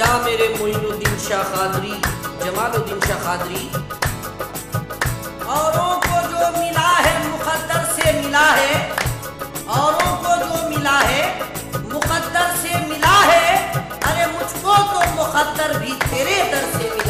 या मेरे मोइनुद्दीन शाह खादरी, जमालुद्दीन शाह खादरी। औरों को जो मिला है मुकद्दर से मिला है, औरों को जो मिला है मुकद्दर से मिला है, अरे मुझको तो मुकद्दर भी तेरे दर से मिला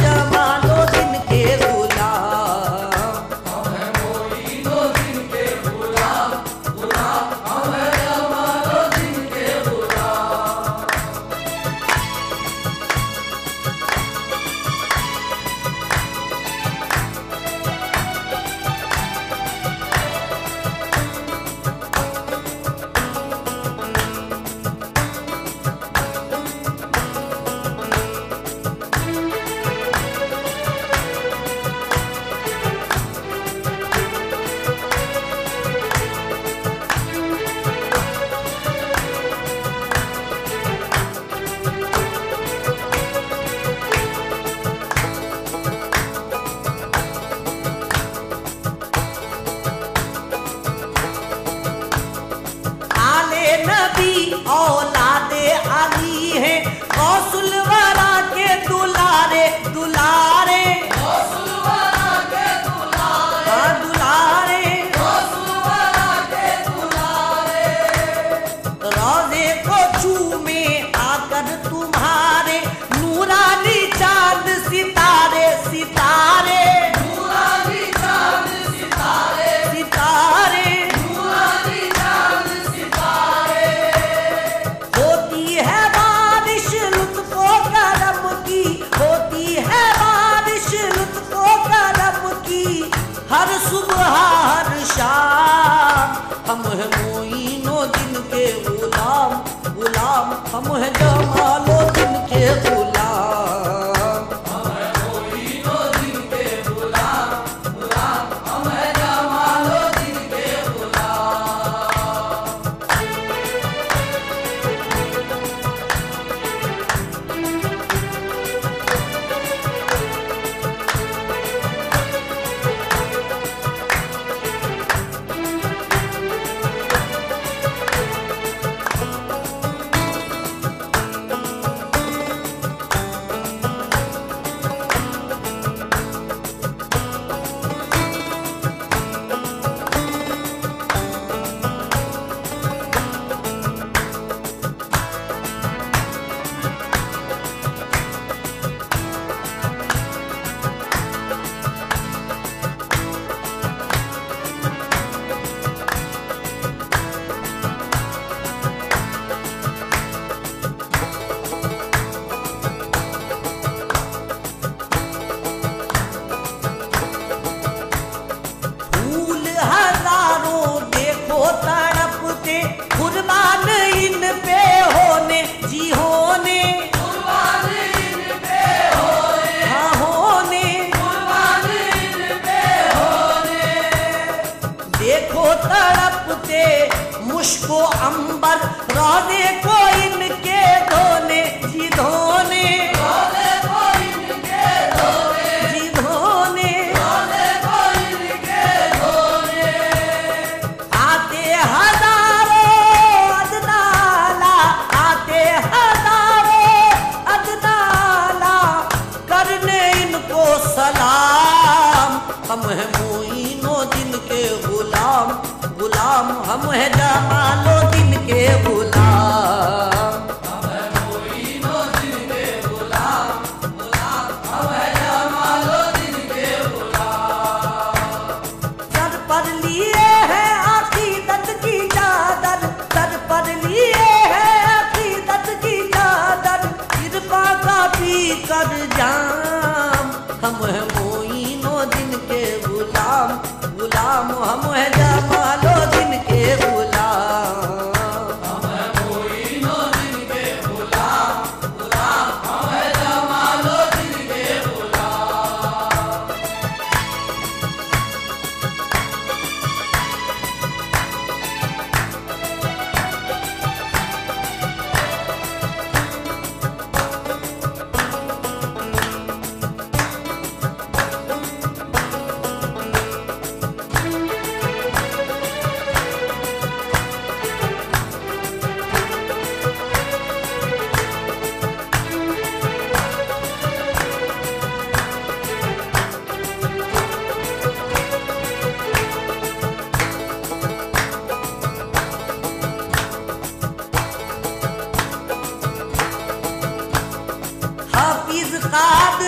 खुशबू अंबर राधे कोई मुह मुह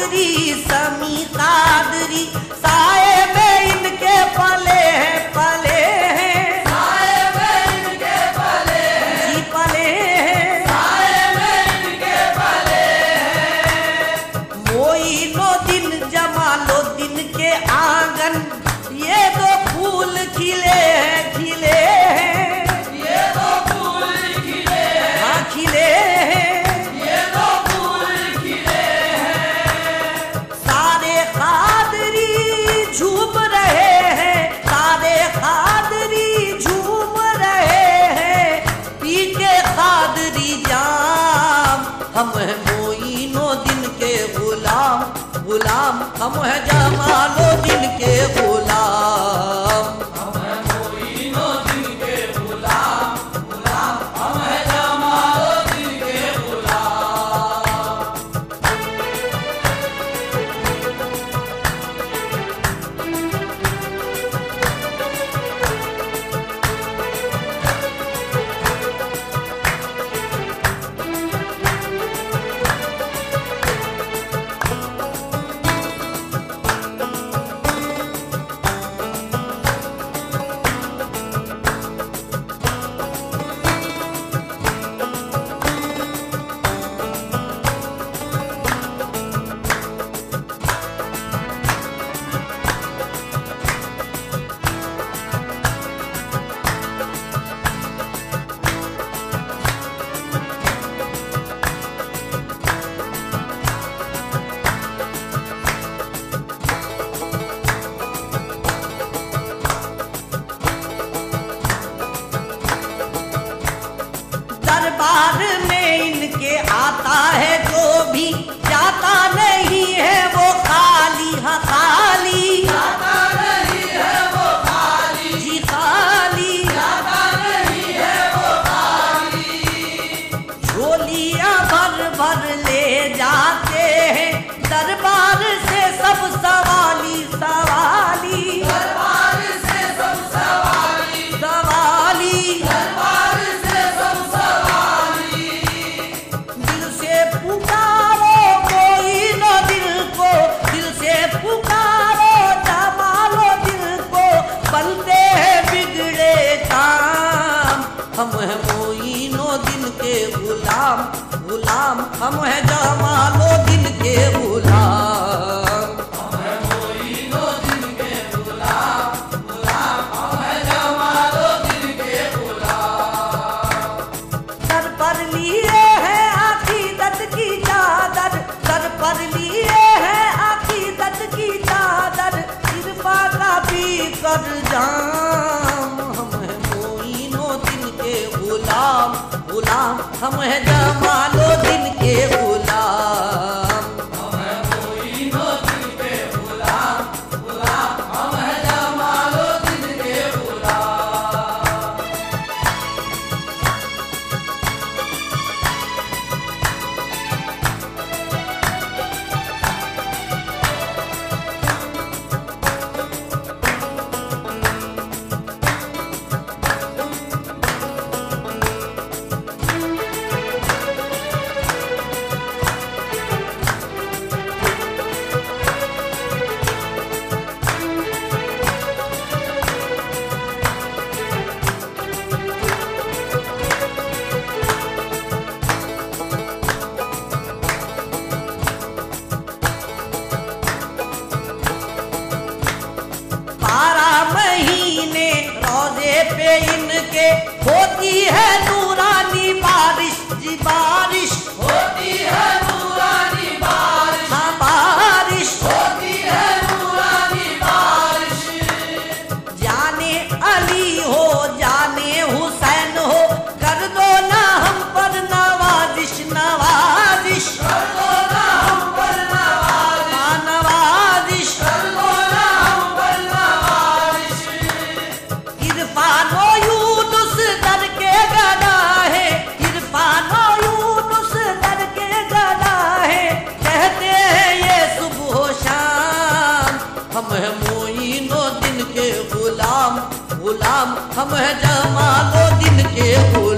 कादरी समी कादरी के गुलाम हम हम है जमालो दिन के हो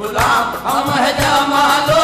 गुलाम हम है जमालो